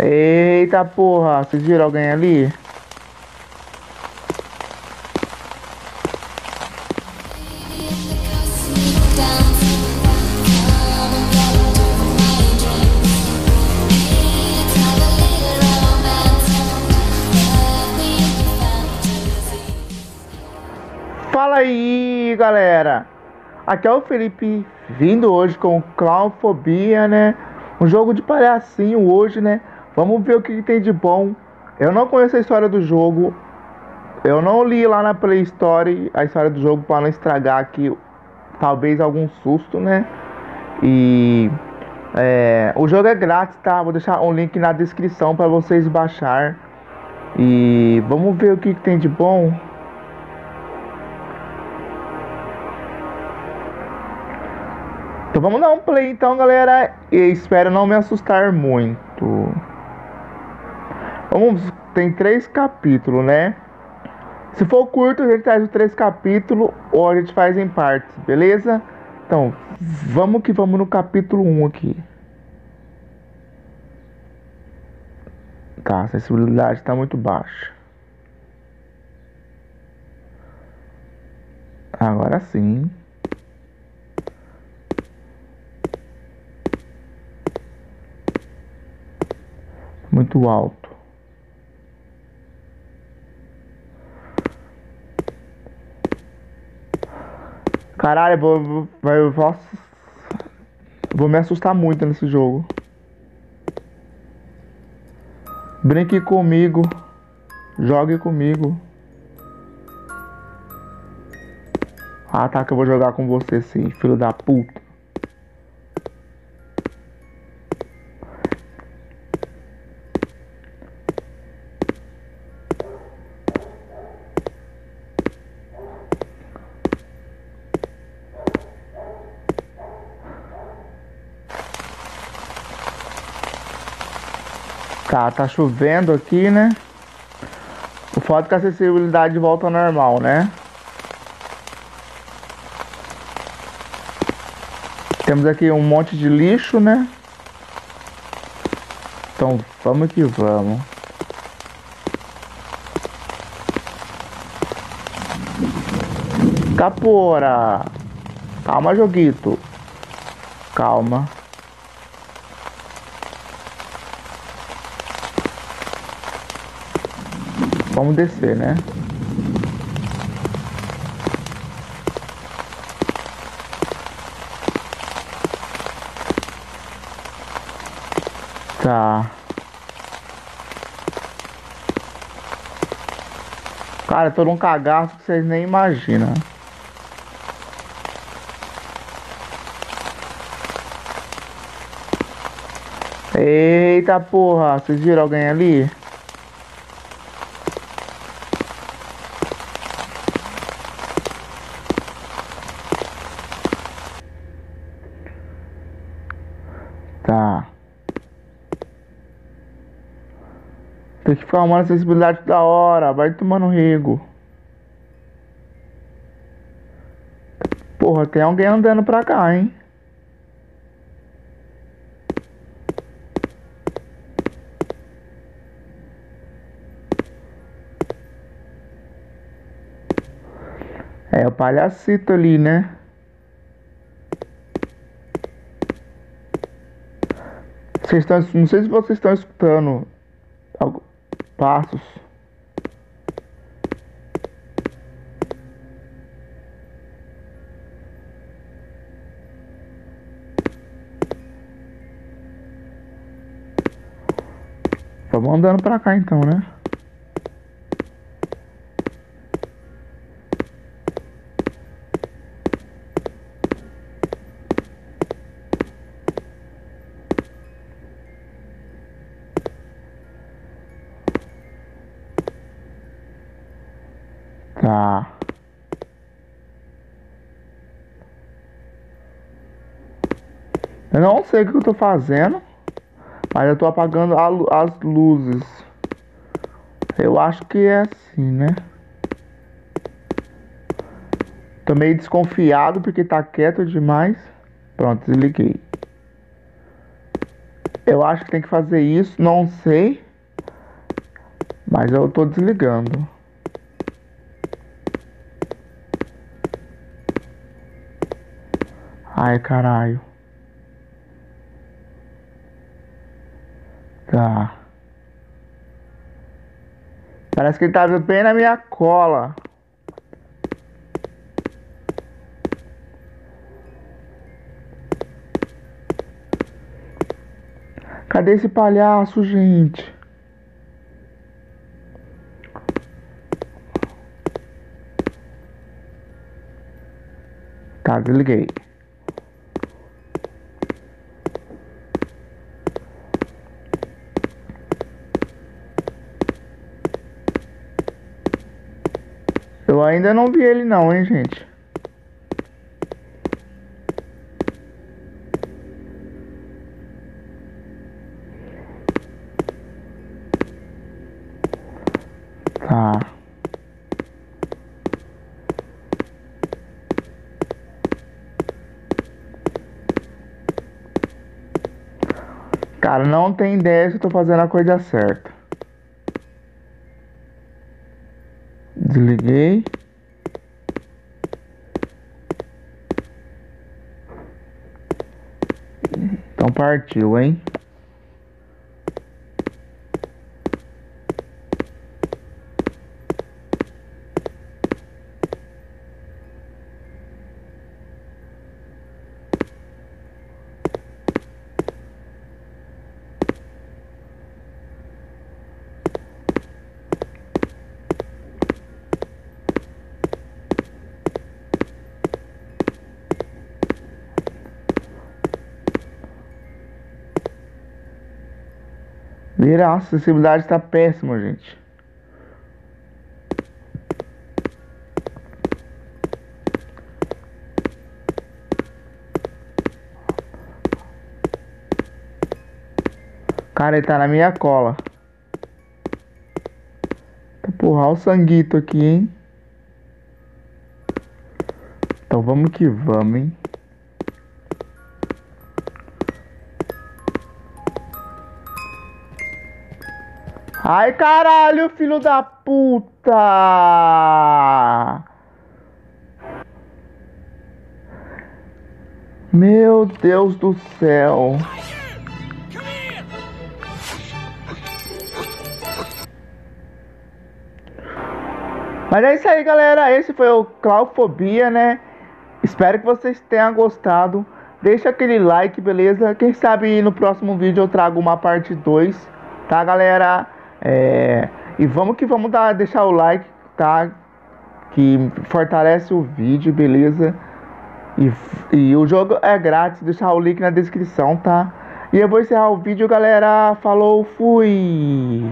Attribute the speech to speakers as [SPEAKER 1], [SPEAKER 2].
[SPEAKER 1] Eita porra, vocês viram alguém ali? Fala aí galera, aqui é o Felipe vindo hoje com Clownfobia, né? Um jogo de palhacinho hoje, né? Vamos ver o que tem de bom. Eu não conheço a história do jogo. Eu não li lá na Play Store a história do jogo para não estragar aqui talvez algum susto, né? E é, o jogo é grátis, tá? Vou deixar um link na descrição para vocês baixar. E vamos ver o que tem de bom. Então vamos dar um play então, galera. E espero não me assustar muito. Vamos, tem três capítulos, né? Se for curto, a gente traz os três capítulos ou a gente faz em partes, beleza? Então, vamos que vamos no capítulo 1 aqui. Tá, a sensibilidade está muito baixa. Agora sim. Muito alto. Caralho, vou, vou, vou, vou me assustar muito nesse jogo. Brinque comigo. Jogue comigo. Ah, tá, que eu vou jogar com você sim, filho da puta. Tá, tá chovendo aqui, né? O foda é que a acessibilidade volta ao normal, né? Temos aqui um monte de lixo, né? Então vamos que vamos. Capora! Calma, joguito. Calma. Vamos descer, né? Tá. Cara, eu tô num cagaço que vocês nem imaginam. Eita porra, vocês viram alguém ali? Tá. Tem que ficar uma acessibilidade da hora. Vai tomando rigo. Porra, tem alguém andando pra cá, hein? É o palhacito ali, né? Vocês estão, não sei se vocês estão escutando passos. Vamos andando pra cá então, né? Tá. Eu não sei o que eu tô fazendo, mas eu tô apagando as luzes. Eu acho que é assim, né? Tô meio desconfiado porque tá quieto demais. Pronto, desliguei. Eu acho que tem que fazer isso, não sei. Mas eu tô desligando. Ai, caralho. Tá. Parece que ele tá bem na minha cola. Cadê esse palhaço, gente? Tá, desliguei. Eu ainda não vi ele não, hein, gente. Tá. Cara, não tem ideia se eu tô fazendo a coisa certa. Desliguei. Então partiu, hein? Vira, a acessibilidade está péssima, gente. Cara, ele tá na minha cola. Porra, o sanguito aqui, hein? Então vamos que vamos, hein? Ai, caralho, filho da puta! Meu Deus do céu. Mas é isso aí, galera. Esse foi o Claufobia, né? Espero que vocês tenham gostado. Deixa aquele like, beleza? Quem sabe no próximo vídeo eu trago uma parte 2, tá, galera? É, e vamos que vamos dar, deixar o like, tá? Que fortalece o vídeo, beleza? E, e o jogo é grátis, deixar o link na descrição, tá? E eu vou encerrar o vídeo, galera. Falou, fui!